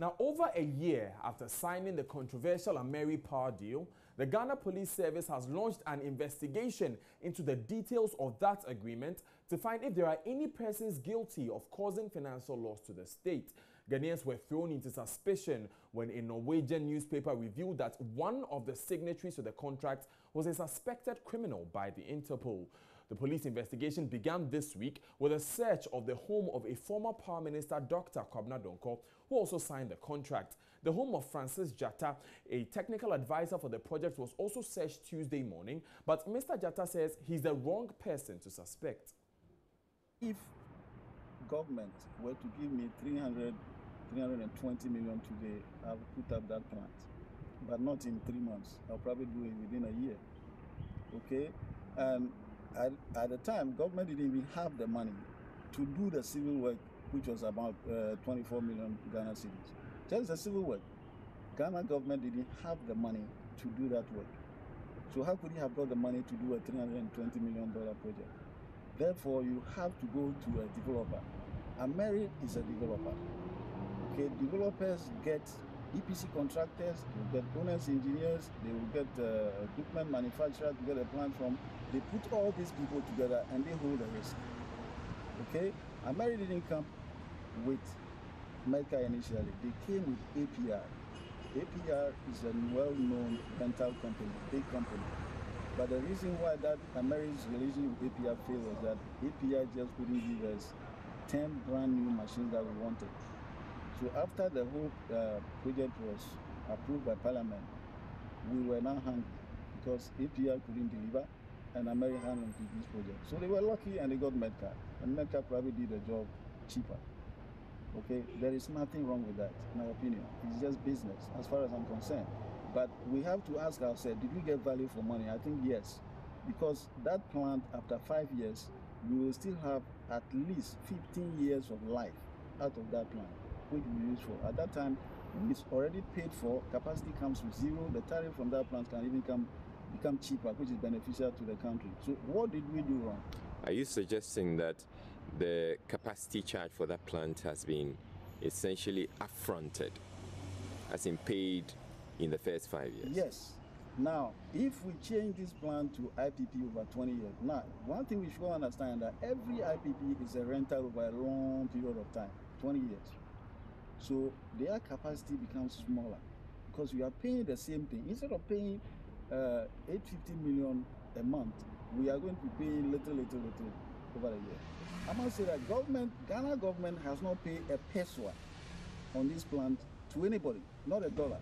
Now, over a year after signing the controversial Ameri Power deal, the Ghana Police Service has launched an investigation into the details of that agreement to find if there are any persons guilty of causing financial loss to the state. Ghanaians were thrown into suspicion when a Norwegian newspaper revealed that one of the signatories to the contract was a suspected criminal by the Interpol. The police investigation began this week with a search of the home of a former Power Minister, Dr. Kwabena Donkor, who also signed the contract. The home of Francis Jatta, a technical advisor for the project, was also searched Tuesday morning, but Mr. Jatta says he's the wrong person to suspect. If government were to give me 300, 320 million today, I will put up that plant, but not in three months. I'll probably do it within a year. Okay? And at, at the time, government didn't even have the money to do the civil work, which was about uh, 24 million Ghana cedis. Just the civil work. Ghana government didn't have the money to do that work. So how could he have got the money to do a 320 million dollar project? Therefore, you have to go to a developer. Ameri is a developer. Okay, developers get EPC contractors, they will get owners, engineers, they will get uh, equipment manufacturers to get a plant from. They put all these people together and they hold the risk. Okay, Ameri didn't come with Metka initially. They came with APR. APR is a well-known rental company, big company. But the reason why that Ameri's relationship with APR failed was that APR just couldn't give us 10 brand new machines that we wanted. So after the whole uh, project was approved by Parliament, we were now hungry because APR couldn't deliver and America handled this project. So they were lucky and they got Metka. And Metka probably did the job cheaper. Okay, there is nothing wrong with that, in my opinion. It's just business, as far as I'm concerned. But we have to ask ourselves, did we get value for money? I think yes. Because that plant, after five years, we will still have at least 15 years of life out of that plant which we use for. At that time, it's already paid for, capacity comes with zero, the tariff from that plant can even come become cheaper, which is beneficial to the country. So what did we do wrong? Are you suggesting that the capacity charge for that plant has been essentially affronted, as in paid in the first five years? Yes. Now, if we change this plant to IPP over 20 years, now, one thing we should understand that every IPP is a rental over a long period of time, 20 years. So their capacity becomes smaller because we are paying the same thing. Instead of paying uh, 850 million a month, we are going to be paying little, little, little over the year. I must say that government, Ghana government has not paid a peso on this plant to anybody, not a dollar.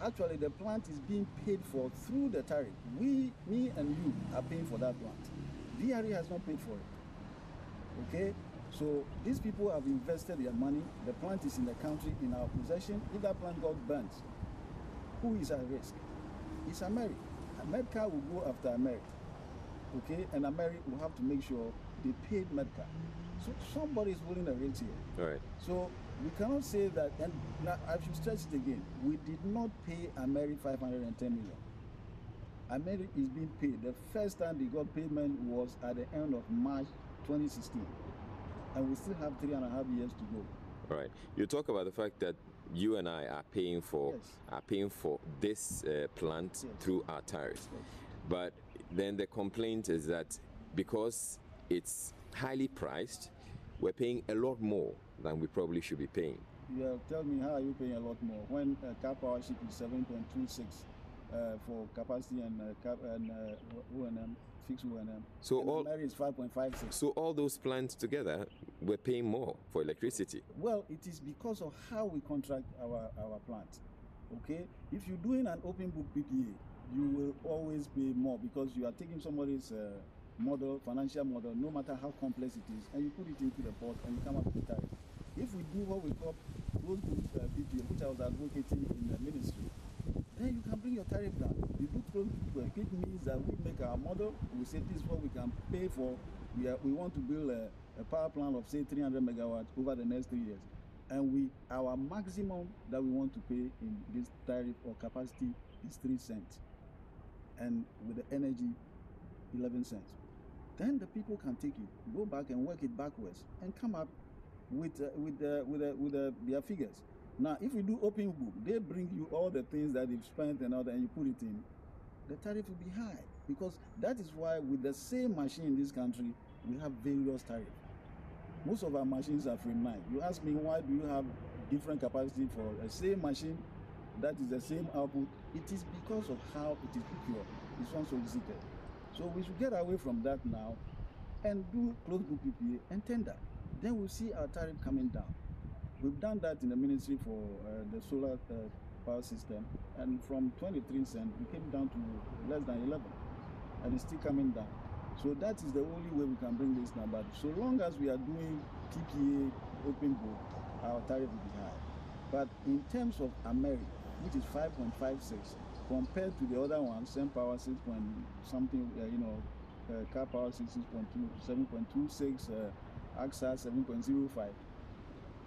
Actually, the plant is being paid for through the tariff. We, me and you are paying for that plant. DRE has not paid for it. Okay? So these people have invested their money. The plant is in the country, in our possession. If that plant got burnt, who is at risk? It's America. Metka will go after America. Okay? And America will have to make sure they paid Metka. So somebody is holding the risk here. All right. So we cannot say that, and now I should stress it again. We did not pay America 510 million. America is being paid. The first time they got payment was at the end of March 2016 and we still have three and a half years to go. Right. You talk about the fact that you and I are paying for yes. are paying for this uh, plant yes. through our tariffs, yes. but then the complaint is that because it's highly priced, we're paying a lot more than we probably should be paying. Yeah, tell me how are you paying a lot more when a Karpowership is 7.26 uh, for capacity and uh, cap and O&M, fixed O&M. So and all is 5.56. So all those plants together, we're paying more for electricity. Well, it is because of how we contract our our plant. Okay, if you're doing an open book PPA, you will always pay more because you are taking somebody's uh, model, financial model, no matter how complex it is, and you put it into the pot and you come up with a tariff. If we do what we call closed book uh, PPA, which I was advocating in the ministry, then you can bring your tariff down. The close book, it means that we make our model, we say this is what we can pay for. We, are, we want to build a, a power plant of say 300 megawatts over the next three years. And we our maximum that we want to pay in this tariff or capacity is 3 cents. And with the energy, 11 cents. Then the people can take it, go back and work it backwards, and come up with uh, with uh, with uh, with uh, their figures. Now, if you do open book, they bring you all the things that they've spent and all that, and you put it in, the tariff will be high. Because that is why, with the same machine in this country, we have various tariffs. Most of our machines are frame nine. You ask me why do you have different capacity for the same machine that is the same output? It is because of how it is procured. It's unsolicited. So we should get away from that now and do closed book PPA and tender. Then we'll see our tariff coming down. We've done that in the ministry for uh, the solar uh, power system, and from 23 cents, we came down to less than 11, and it's still coming down. So that is the only way we can bring this down. So long as we are doing PPA open book, our tariff will be high. But in terms of Ameri, which is 5.56, compared to the other one, same power 6 point something, uh, you know, uh, Karpower 6.2, 7.26, uh, Aksa 7.05.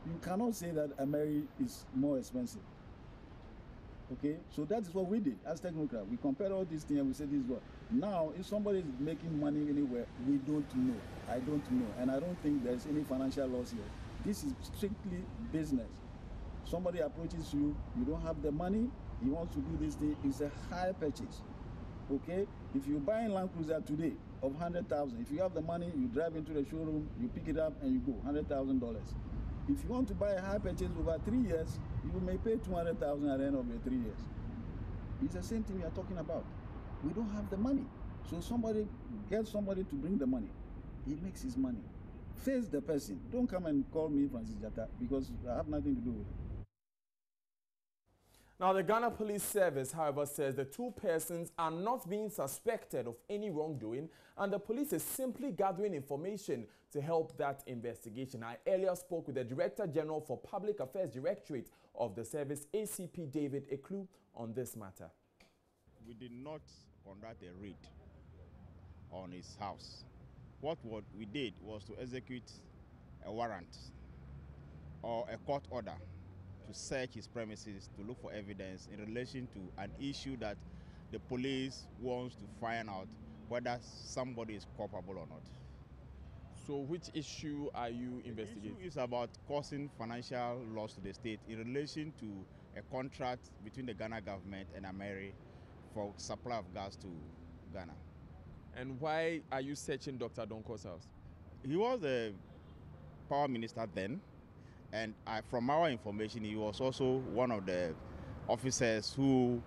You cannot say that Ameri is more expensive. Okay, so that is what we did as technocrat. We compared all these things and we said this is what. Now, if somebody is making money anywhere, we don't know. I don't know, and I don't think there's any financial loss here. This is strictly business. Somebody approaches you, you don't have the money, he wants to do this thing. It's a high purchase. Okay, if you buy a Land Cruiser today of hundred thousand, if you have the money, you drive into the showroom, you pick it up, and you go hundred thousand dollars. If you want to buy a high purchase over three years, you may pay 200,000 at the end of the three years. It's the same thing we are talking about. We don't have the money. So somebody get somebody to bring the money. He makes his money. Face the person. Don't come and call me Francis Jatta because I have nothing to do with it. Now, the Ghana Police Service, however, says the two persons are not being suspected of any wrongdoing and the police is simply gathering information to help that investigation. I earlier spoke with the Director General for Public Affairs Directorate of the service, ACP David Eklu, on this matter. We did not conduct a raid on his house. What, what we did was to execute a warrant or a court order to search his premises to look for evidence in relation to an issue that the police wants to find out whether somebody is culpable or not. So, which issue are you investigating? The issue is about causing financial loss to the state in relation to a contract between the Ghana government and Ameri for supply of gas to Ghana. And why are you searching Dr. Donkor's house? He was the power minister then, and I, from our information, he was also one of the officers who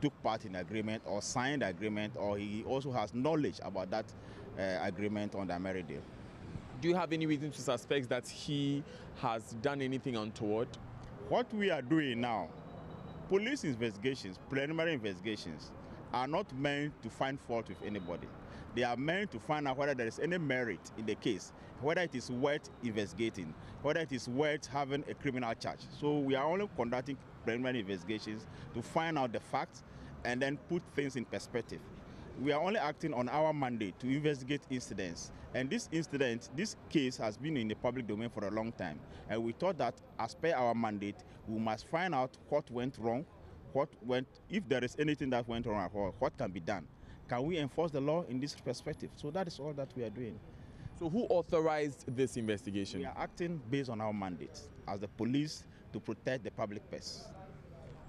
took part in the agreement or signed the agreement, or he also has knowledge about that uh, agreement on the Ameri deal. Do you have any reason to suspect that he has done anything untoward? What we are doing now, police investigations, preliminary investigations, are not meant to find fault with anybody. They are meant to find out whether there is any merit in the case, whether it is worth investigating, whether it is worth having a criminal charge. So we are only conducting preliminary investigations to find out the facts and then put things in perspective. We are only acting on our mandate to investigate incidents. And this incident, this case has been in the public domain for a long time. And we thought that as per our mandate, we must find out what went wrong, what went, if there is anything that went wrong at all, what can be done. Can we enforce the law in this perspective? So that is all that we are doing. So who authorized this investigation? We are acting based on our mandate as the police to protect the public purse.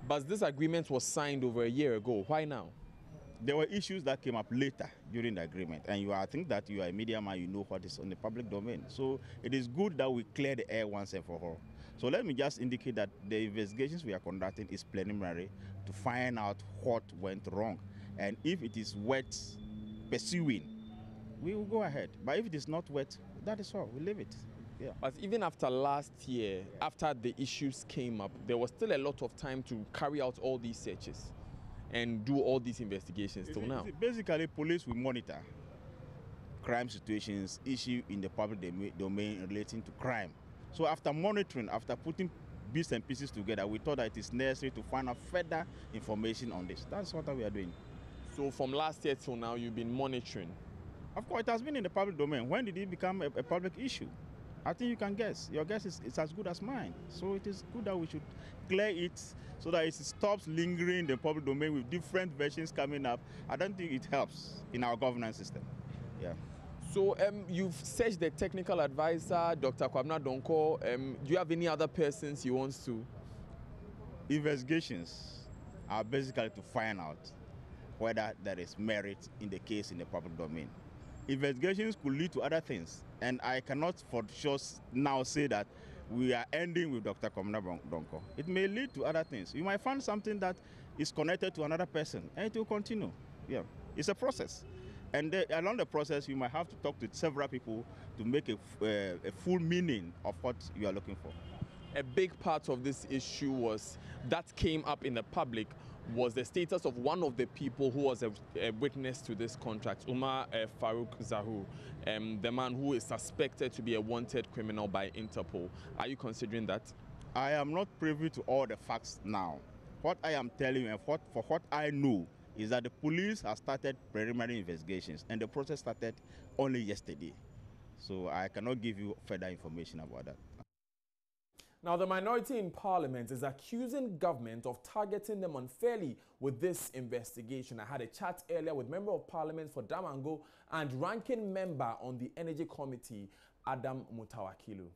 But this agreement was signed over a year ago. Why now? There were issues that came up later during the agreement, and you are, I think that you are a media man, you know what is on the public domain. So it is good that we clear the air once and for all. So let me just indicate that the investigations we are conducting is preliminary to find out what went wrong. And if it is worth pursuing, we will go ahead. But if it is not worth, that is all, we leave it. Yeah. But even after last year, yeah. after the issues came up, there was still a lot of time to carry out all these searches and do all these investigations till now. Basically, police will monitor crime situations, issue in the public domain relating to crime. So after monitoring, after putting bits and pieces together, we thought that it is necessary to find out further information on this. That's what we are doing. So from last year till now, you've been monitoring? Of course, it has been in the public domain. When did it become a, a public issue? I think you can guess. Your guess is, is as good as mine. So it is good that we should clear it so that it stops lingering in the public domain with different versions coming up. I don't think it helps in our governance system. Yeah. So um, you've searched the technical advisor, Dr. Kwabena Donkor. Um, do you have any other persons you want to? Investigations are basically to find out whether there is merit in the case in the public domain. Investigations could lead to other things, and I cannot for sure now say that we are ending with Dr. Kwabena Donkor. It may lead to other things. You might find something that is connected to another person, and it will continue. Yeah, it's a process. And the, along the process, you might have to talk to several people to make a, uh, a full meaning of what you are looking for. A big part of this issue was that came up in the public was the status of one of the people who was a, a witness to this contract, Umar uh, Farouk Zahoor, um, the man who is suspected to be a wanted criminal by Interpol. Are you considering that? I am not privy to all the facts now. What I am telling you and what, for what I know is that the police have started preliminary investigations and the process started only yesterday. So I cannot give you further information about that. Now, the minority in parliament is accusing government of targeting them unfairly with this investigation. I had a chat earlier with member of parliament for Damongo and ranking member on the energy committee, Adam Mutawakilu.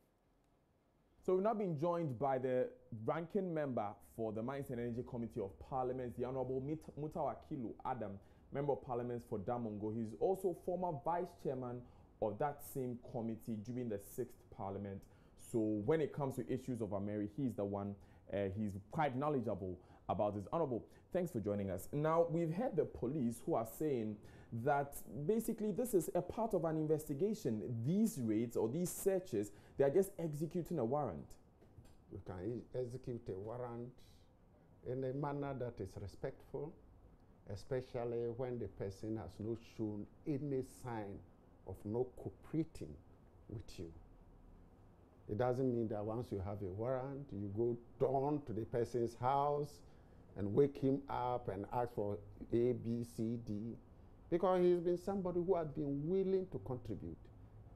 So we've now been joined by the ranking member for the Mines and Energy Committee of Parliament, the Honorable Mutawakilu Adam, Member of Parliament for Damongo. He's also former vice chairman of that same committee during the sixth Parliament. So when it comes to issues of Ameri, he's the one, uh, he's quite knowledgeable about this. Honorable, thanks for joining us. Now, we've heard the police who are saying that basically this is a part of an investigation. These raids or these searches, they are just executing a warrant. You can execute a warrant in a manner that is respectful, especially when the person has not shown any sign of not cooperating with you. It doesn't mean that once you have a warrant, you go down to the person's house and wake him up and ask for A, B, C, D. Because he's been somebody who has been willing to contribute,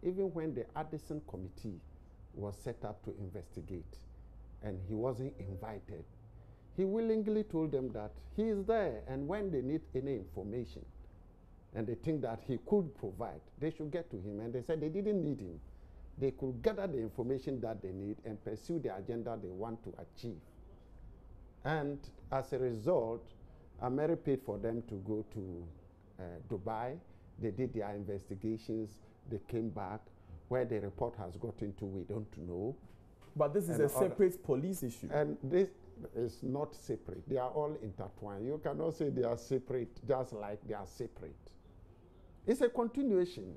even when the Addison Committee was set up to investigate and he wasn't invited. He willingly told them that he is there and when they need any information and they think that he could provide, they should get to him. And they said they didn't need him. They could gather the information that they need and pursue the agenda they want to achieve. And as a result, Ameri paid for them to go to uh, Dubai. They did their investigations. They came back. Where the report has gotten to, we don't know. But this is And a separate police issue. And this is not separate. They are all intertwined. You cannot say they are separate just like they are separate. It's a continuation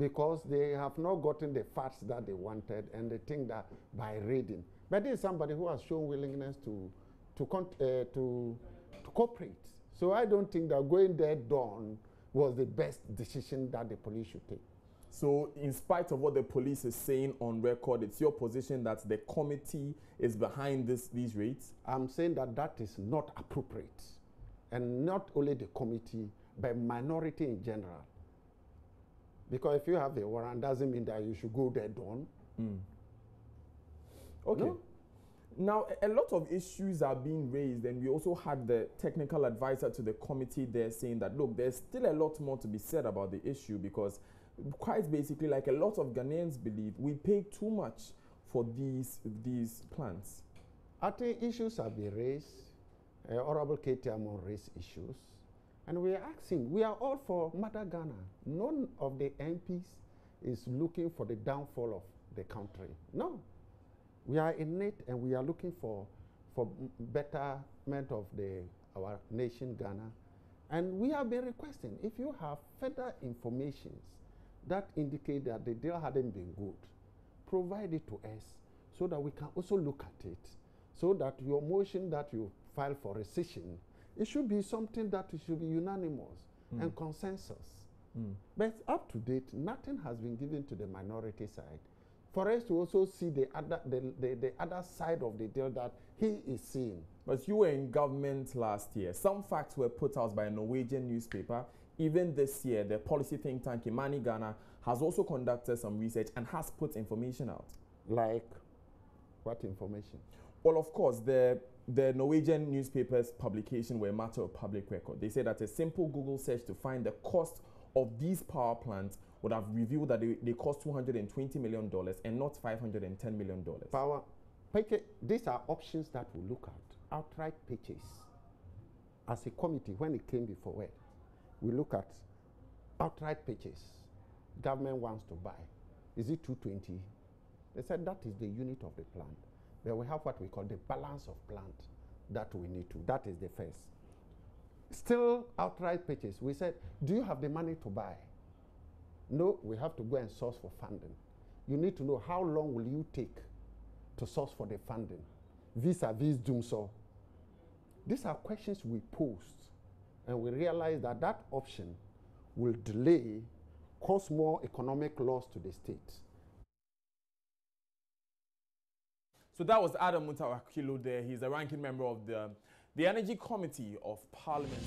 because they have not gotten the facts that they wanted and they think that by reading. But this is somebody who has shown willingness to, to, con- uh, to, to cooperate. So I don't think that going there dawn was the best decision that the police should take. So, in spite of what the police is saying on record, it's your position that the committee is behind this, these raids? I'm saying that that is not appropriate. And not only the committee, but minority in general. Because if you have a warrant, doesn't mean that you should go there dawn. Okay. No. Now, a a lot of issues are being raised, and we also had the technical advisor to the committee there saying that, look, there's still a lot more to be said about the issue because, quite basically, like a lot of Ghanaians believe, we pay too much for these, these plants. I think issues have been raised. Uh, Honorable K.T. Hammond raised issues. And we are asking, we are all for Mother Ghana. None of the MPs is looking for the downfall of the country. No. We are in it and we are looking for, for betterment of the, our nation, Ghana. And we have been requesting, if you have further informations that indicate that the deal hadn't been good, provide it to us so that we can also look at it. So that your motion that you file for rescission, it should be something that should be unanimous and hmm. consensus. Hmm. But up to date, nothing has been given to the minority side. For us to also see the other, the, the, the other side of the deal that he is seeing. But you were in government last year. Some facts were put out by a Norwegian newspaper. Even this year, the policy think tank Imani Ghana has also conducted some research and has put information out. Like, what information? Well, of course, the, the Norwegian newspaper's publication were a matter of public record. They said that a simple Google search to find the cost of these power plants would have revealed that they, they cost $220 million and not $510 million. Power, these are options that we look at. Outright purchase. As a committee, when it came before it, we look at outright purchase. Government wants to buy. Is it 220? They said that is the unit of the plant. Then we have what we call the balance of plant that we need to. That is the first. Still outright purchase. We said, do you have the money to buy? No, we have to go and source for funding. You need to know how long will you take to source for the funding vis-a-vis Dumsor. These are questions we posed and we realized that that option will delay, cause more economic loss to the state. So that was Adam Mutawakilu there. He's a ranking member of the, the Energy Committee of Parliament.